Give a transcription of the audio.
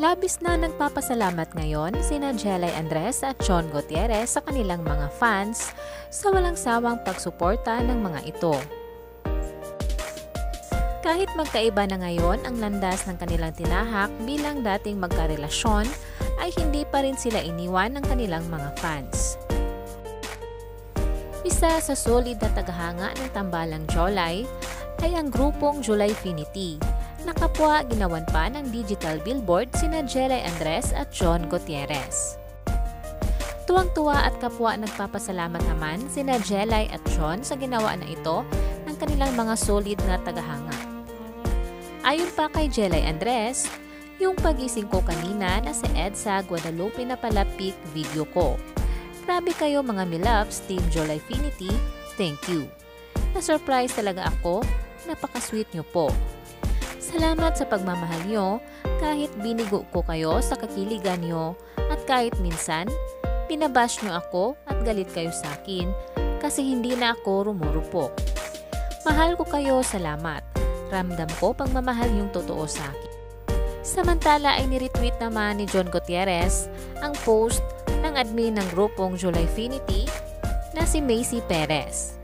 Labis na nagpapasalamat ngayon sina Jelay Andres at John Gutierrez sa kanilang mga fans sa walang sawang pagsuporta ng mga ito. Kahit magkaiba na ngayon ang landas ng kanilang tinahak bilang dating magkarelasyon, ay hindi pa rin sila iniwan ng kanilang mga fans. Isa sa solid na tagahanga ng tambalang Jolay ay ang grupong Julayfinity na kapwa ginawan pa ng digital billboard sina Jelay Andres at John Gutierrez. Tuwang-tuwa at kapwa nagpapasalamat naman sina Jelay at John sa ginawa na ito ng kanilang mga solid na tagahanga. Ayon pa kay Jelay Andres, yung pagising ko kanina na si Edsa Guadalupe na palapik video ko. Grabe kayo mga miloves, Team Jolifinity, thank you. Na-surprise talaga ako, napaka-sweet nyo po. Salamat sa pagmamahal nyo kahit binigo ko kayo sa kakiligan nyo at kahit minsan, pinabash nyo ako at galit kayo sa akin kasi hindi na ako rumurupok. Mahal ko kayo, salamat. Ramdam ko pagmamahal yung totoo sa akin. Samantala ay niretweet naman ni John Gutierrez ang post ng admin ng grupong Julyfinity na si Macy Perez.